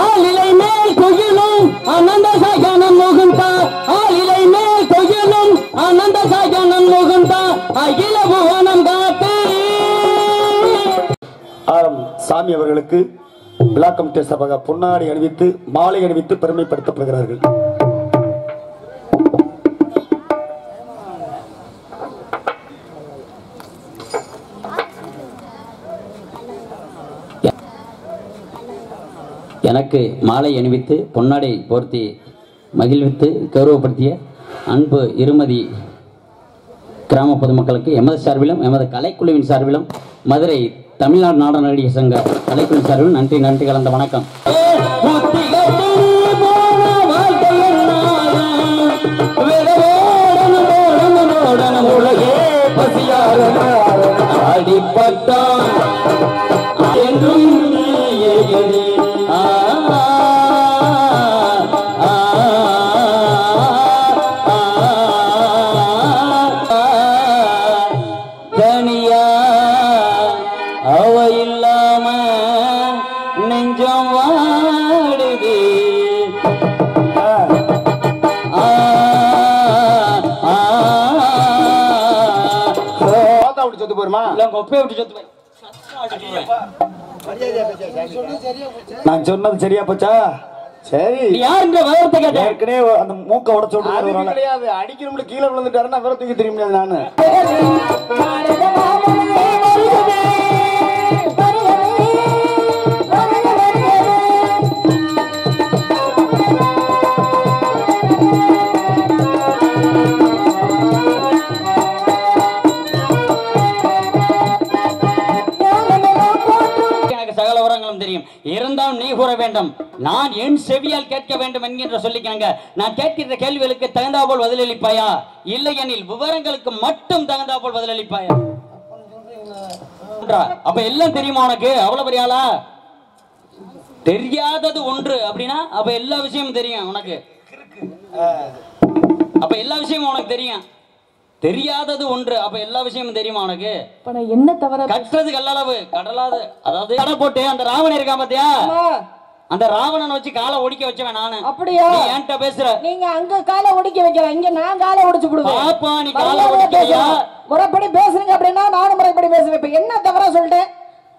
ஆளிலை மேல் கொயிலும் அனந்த சாயனம் முகுந்தா சாமி அவர்களுக்கு விழா கமிட்டி சபக பொன்னாடி அணிவித்து மாலை அணிவித்து பெருமைப்படுத்தப்படுகிறார்கள். எனக்கு மாலை அணிவித்து பொன்னாடை போர்த்தி மகிழ்வித்து கௌரவப்படுத்திய அன்பு இருமதி கிராம பொதுமக்களுக்கு எமது சார்பிலும் எமது கலைக்குழுவின் சார்பிலும் மதுரை தமிழ்நாடு நாடக நடிகர் சங்க கலைக்குழு சார்பிலும் நன்றி நன்றி கலந்த வணக்கம். அடிப்பட்டான் போருமா விட்டு சொத்து. நான் சொன்னது சரியா போச்சா? சரி. யாருன்ற விவரத்தை கேட்டேன் ஏற்கனவே அந்த மூக்க உடச்சு விட்டு கிடையாது. அடிக்கிறவங்கள கீழே விழுந்துட்டாருன்னா வேற தூக்கி தெரிய முடியாது நானு. முடியும் இருந்தால் நீ கூற வேண்டும். நான் என் செவியால் கேட்க வேண்டும் என்கின்ற சொல்லிக்கிறாங்க நான் கேட்கின்ற கேள்விகளுக்கு தகுந்தா போல் பதிலளிப்பாயா? இல்லை எனில் விவரங்களுக்கு மட்டும் தகுந்தா போல் பதிலளிப்பாயா அப்ப எல்லாம் தெரியுமா உனக்கு? அவ்வளவு பெரிய ஆளா? தெரியாதது ஒன்று. அப்படின்னா அப்ப எல்லா விஷயமும் தெரியும் உனக்கு. அப்ப எல்லா விஷயமும் உனக்கு தெரியும். தெரியாதது ஒன்று. அப்ப எல்லா விஷயமும் தெரியுமா உனக்கு? என்ன தவற கற்றது கல்லளவு கடலாது. அதாவது கடை போட்டு அந்த ராவணன் இருக்கான் பாத்தியா? அந்த ராவணன் வச்சு காலை ஒடிக்க வச்சவன் நானு. அப்படியா? என்கிட்ட பேசுற. நீங்க அங்க காலை ஒடிக்க வைக்கலாம் இங்க நான் காலை ஒடிச்சு விடுவேன். பாப்பா, நீ காலை? பேசணும். முறைப்படி பேசுறீங்க அப்படின்னா நானும் முறைப்படி பேசுவேன். இப்ப என்ன தவறா சொல்லிட்டேன்?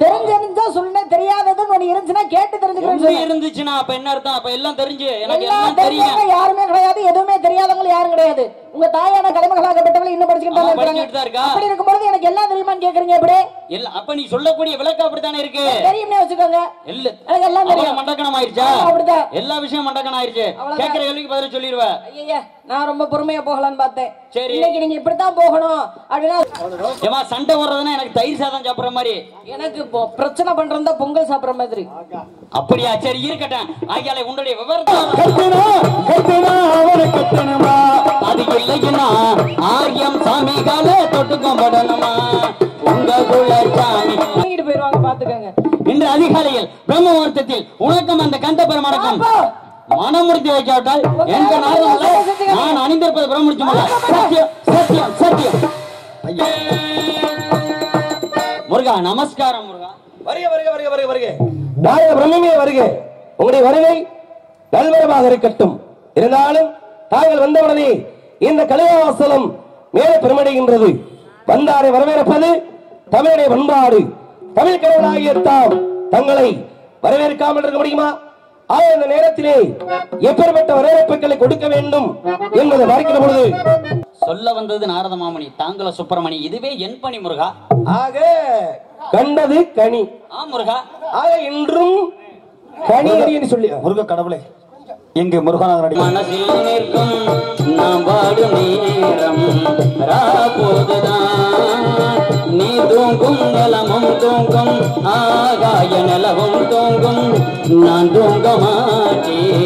தெரிஞ்சிருந்தா சொல்லுனேன். தெரியாததுன்னு ஒண்ணு இருந்துச்சுன்னா கேட்டு தெரிஞ்சுக்கிறேன் சொல்லுங்க. இருந்துச்சுன்னா? அப்ப என்ன அர்த்தம்? அப்ப எல்லாம் தெரிஞ்சு. எனக்கு எல்லாம் தெரியும் யாருமே கிடையாது. எதுவுமே தெரியாதவங்க யாரும் கிடையாது. உங்க தாயான கலைமகளாகப்பட்டவங்க இன்னும் படிச்சுக்கிட்டு இருக்கா. அப்படி இருக்கும்போது எனக்கு எல்லாம் தெரியுமான்னு கேக்குறீங்க எப்படி? எல்லாம் அப்ப நீ சொல்லக்கூடிய விளக்கம் அப்படித்தானே இருக்கு? தெரியும்னே வச்சுக்கோங்க. இல்ல எனக்கு எல்லாம் தெரியும். மண்டக்கணம் ஆயிருச்சா அப்படிதான். எல்லா விஷயம் மண்டக்கணம் ஆயிருச்சு. கேக்குற கேள்விக்கு பதில் சொல்லிடுவ ஐயா நான் ரொம்ப பொறுமையா போகலான்னு பார்த்தேன். சரி. இன்னைக்கு நீங்க இப்படித்தான் போகணும். அப்படின்னா ஏமா சண்டை போடுறதுன்னா எனக்கு தயிர் சாதம் சாப்பிடுற மாதிரி. எனக்கு பிரச்சனை பண்றதா பொங்கல் சாப்பிடுற மாதிரி. அப்படியா? சரி இருக்கட்டும். ஆகியாலே உன்னுடைய விவரத்தை சாமிகால தொட்டுக்கும் படணுமா உங்க குல சாமி. வாங்கிட்டு போயிருவாங்க பாத்துக்கோங்க. இன்று அதிகாலையில் பிரம்ம முகூர்த்தத்தில் உனக்கும் அந்த கந்த பெருமணக்கம் அப்பா! மனமுறுத்தி வைக்காவிட்டால் எந்த நாளும் நான் அணிந்திருப்பது பிரம்மணிச்சமல்ல சத்தியம் சத்தியம் சத்தியம். முருகா நமஸ்காரம் முருகா. வருக வருக வருக வருக வருக. நாயக பிரம்மே வருக. உங்களுடைய வருகை நல்வரமாக இருக்கட்டும். இருந்தாலும் தாங்கள் வந்தவுடனே இந்த கலையாசலம் மேலே பெருமடைகின்றது. வந்தாரை வரவேற்பது தமிழுடைய பண்பாடு தமிழ் கடவுளாகிய தாம் தங்களை வரவேற்காமல் இருக்க முடியுமா? ஆக இந்த நேரத்திலே எப்பேற்பட்ட வரவேற்புகளை கொடுக்க வேண்டும் என்பதை பார்க்கிற பொழுது சொல்ல வந்தது நாரத மாமணி தாங்கள சுப்பிரமணி இதுவே என் பணி முருகா. ஆக கண்டது கனி. ஆ முருகா. ஆக இன்றும் கனி கனி என்று சொல்லி முருக கடவுளே இங்கு முருகநாதர் அடி மனசில் நிற்கும் நாம் வாடும் நேரம் ராபோதுதான் நீ தூங்கும் நிலமும் தூங்கும் ஆகாய நிலவும் தூங்கும். நான் தூங்க மாட்டேன்.